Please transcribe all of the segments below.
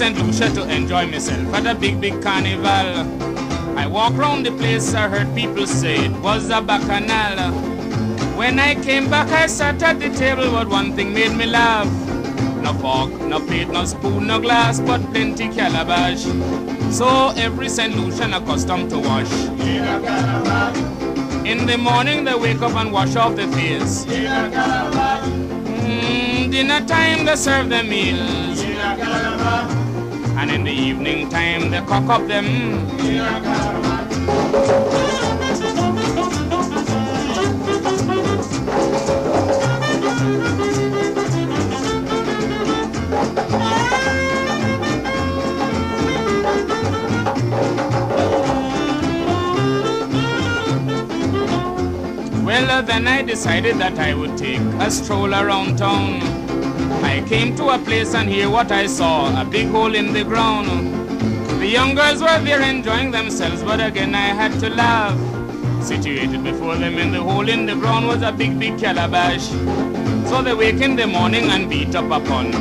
St. Lucia to enjoy myself at a big, big carnival. I walk round the place, I heard people say it was a bacchanal. When I came back, I sat at the table, but one thing made me laugh. No fork, no plate, no spoon, no glass, but plenty calabash. So every St. Lucian accustomed to wash. In the morning they wake up and wash off their face. Mm, dinner time they serve their meals. And in the evening time they cock up them. Well, uh, then I decided that I would take a stroll around town. I came to a place and here what I saw, a big hole in the ground. The young girls were there enjoying themselves, but again I had to laugh. Situated before them in the hole in the ground was a big, big calabash. So they wake in the morning and beat up a punch.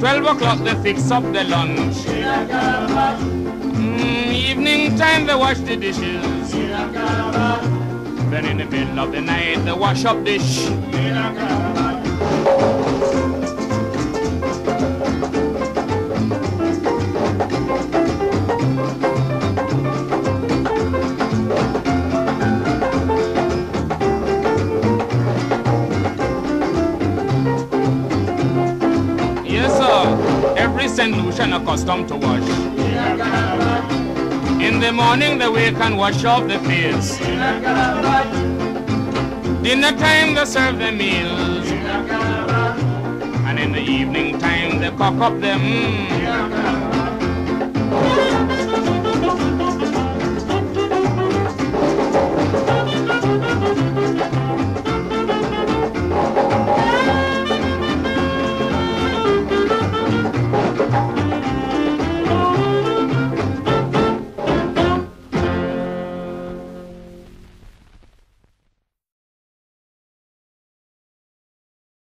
Twelve o'clock they fix up the lunch. Mm, evening time they wash the dishes. Then in the middle of the night they wash up dish. Yes, sir. Every St. Lucian accustomed to wash. In the morning they wake and wash off the face. Dinner time they serve the meals. And in the evening time they cock up them.